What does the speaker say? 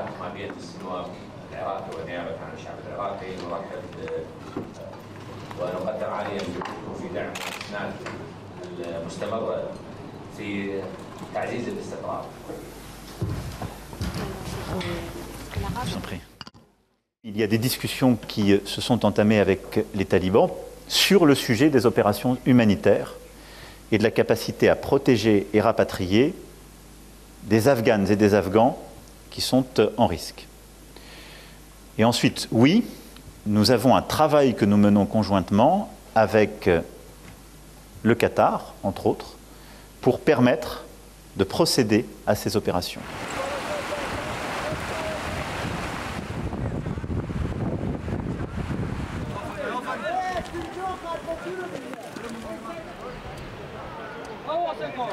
التحالف ما بين النواب العراقي ونيابه عن الشعب العراقي نرحب ونقدر عاليا جهودكم في دعم واسناد المستمره في تعزيز الاستقرار. Il y a des discussions qui se sont entamées avec les talibans sur le sujet des opérations humanitaires et de la capacité à protéger et rapatrier des Afghanes et des Afghans qui sont en risque. Et ensuite, oui, nous avons un travail que nous menons conjointement avec le Qatar, entre autres, pour permettre de procéder à ces opérations. Bravo, 50